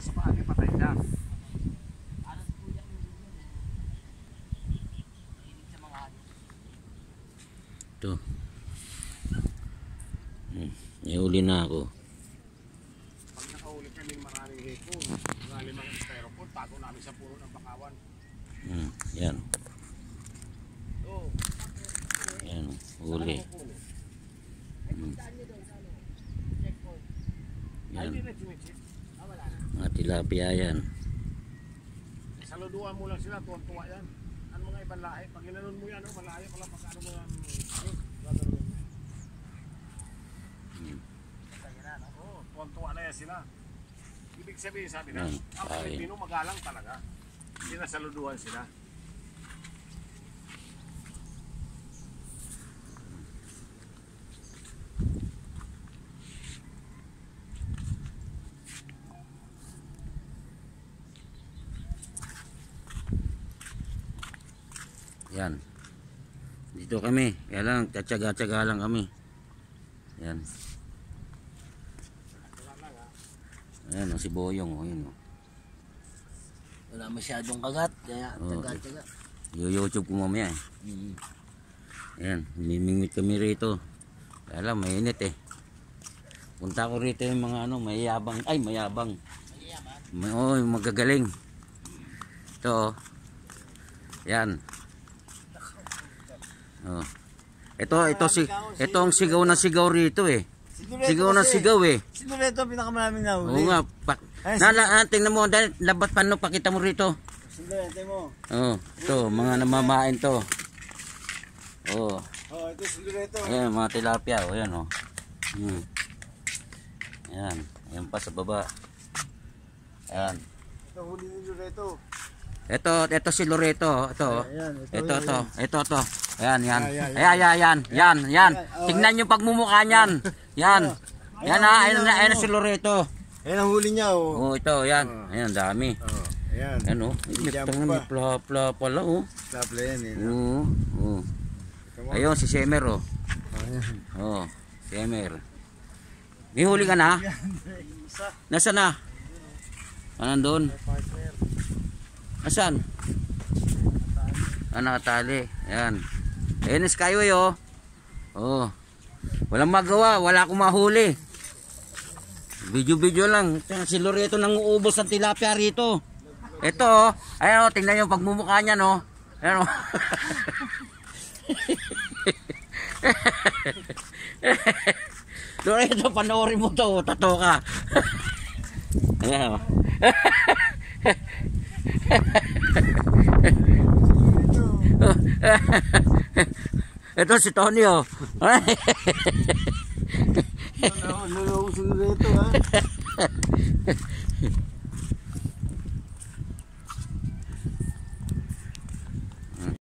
sa paagi, patay na. Ito. Hmm. Ihuli na ako. Pag nakahuli kami maraming hipon, mga limang styrofoam, tago namin sa puno ng bakawan. Hmm. Yan. Yan. Huli. Hmm. Yan. Mga tilapia yan. Saluduan mo lang sila, tuwan-tuwa yan. Ano mga ibang lahi? Pag inanon mo yan, oh, malayo pa lang pag ano mo yan. eh, mo. Hmm. Kaya na, yan sila. Ibig sabihin, sabi na, ang. Pilipino magalang talaga. Hindi na saluduan sila. Yan. Dito kami. Kaya lang, tatsaga-tsaga lang kami. Yan. Ayan, oh, si Boyong. Oh, yun, oh. Wala masyadong kagat, kaya Oo. taga-taga. YouTube ko mamaya. eh. Mm. Ayan, mimingwit kami rito. Kaya lang, mainit eh. Punta ko rito yung mga ano, mayabang. Ay, mayabang. May, oh, magagaling. Ito, oh. Yan. Oh. Ito, ito si ito ang sigaw na sigaw rito eh. Sigaw na sigaw eh. Sino rito pinakamaraming nahuli? Oo nga. Pa, Ay, nala, ah, tingnan mo, dahil labat pa no, pakita mo rito. Sino rito mo? Oh, ito, mga namamain to. Oh. Oh, ito si Loreto. Ayan, mga tilapia. O, ayan, o. Hmm. Ayan. Ayan pa sa baba. Ayan. Ito huli ni Loreto. Ito, ito si Loreto. Ito. Ayan, ito, Ito, ito. Ito, ito. Ayan, yan. Ayan, Ayan, ayan, ayan. Yan, yan. Ayan, oh, Tingnan yung pagmumukha niyan. Yan. Yan ha, ayan na, ayan na si Loreto. Ayan ang huli niya, oh. Oh, ito, yan. Ayan, dami. Oh, ayan. Ayan, o. May Jump tangan, pa. may pla-pla pala, o. Tapla yan, eh. Oo, oo. Ayun, si Semer, o. Ayan. Oh, Semer. May huli ka na? Nasaan na? Ah, nandun? Nasaan? Ah, nakatali. Ayan. Ayan ang Skyway, oh. Oh. Walang magawa. Wala akong mahuli. Video-video lang. Tingnan, Si Loreto nang uubos ng tilapia rito. Ito, oh. Ayan, oh. Tingnan yung pagmumukha niya, no? Ayan, oh. Loreto, panoorin mo to. Tato ka. Ayan, oh. Ito si Tony, oh. Naloko si Loreto, ha?